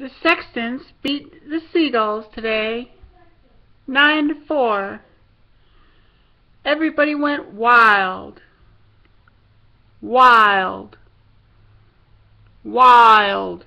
The Sextons beat the Seagulls today, nine to four. Everybody went wild, wild, wild.